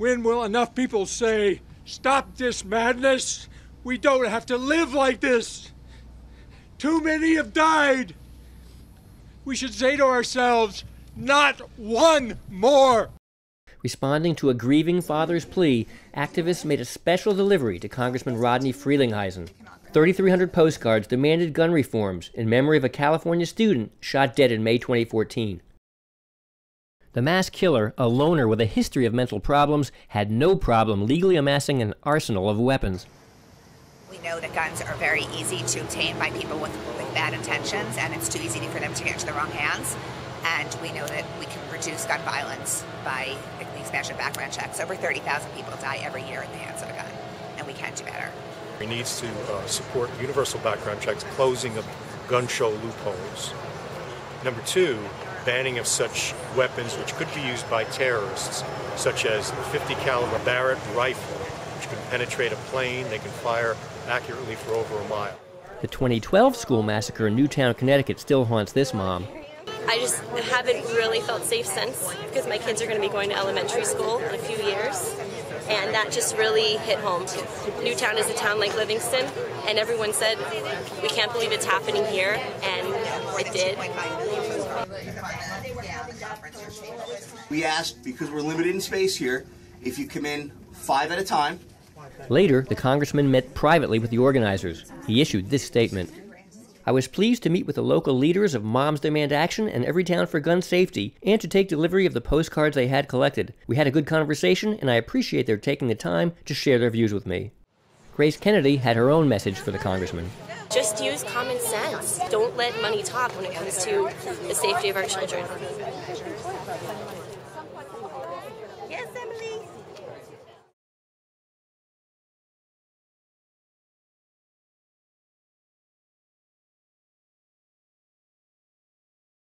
When will enough people say, Stop this madness? We don't have to live like this. Too many have died. We should say to ourselves, Not one more. Responding to a grieving father's plea, activists made a special delivery to Congressman Rodney Frelinghuysen. 3,300 postcards demanded gun reforms in memory of a California student shot dead in May 2014. The mass killer, a loner with a history of mental problems, had no problem legally amassing an arsenal of weapons. We know that guns are very easy to obtain by people with, with bad intentions, and it's too easy for them to get into the wrong hands. And we know that we can reduce gun violence by the expansion of background checks. Over 30,000 people die every year in the hands of a gun, and we can do better. He needs to uh, support universal background checks, closing of gun show loopholes. Number two, banning of such weapons which could be used by terrorists, such as a 50 caliber Barrett rifle, which can penetrate a plane, they can fire accurately for over a mile. The 2012 school massacre in Newtown, Connecticut still haunts this mom. I just haven't really felt safe since because my kids are going to be going to elementary school in a few years. And that just really hit home. Newtown is a town like Livingston, and everyone said, We can't believe it's happening here, and it did. We asked, because we're limited in space here, if you come in five at a time. Later, the congressman met privately with the organizers. He issued this statement. I was pleased to meet with the local leaders of Moms Demand Action and Everytown for Gun Safety and to take delivery of the postcards they had collected. We had a good conversation, and I appreciate their taking the time to share their views with me. Grace Kennedy had her own message for the congressman just use common sense. Don't let money talk when it comes to the safety of our children.